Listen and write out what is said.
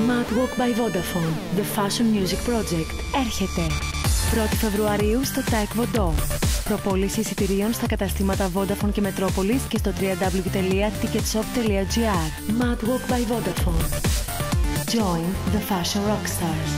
Mad Walk by Vodafone, The Fashion Music Project, έρχεται. 1η Φεβρουαρίου στο Tech Vodou. Προπόληση εισιτηρίων στα καταστήματα Vodafone και Metropolis και στο www.ticketshop.gr. Mad Walk by Vodafone. Join the Fashion Rockstars.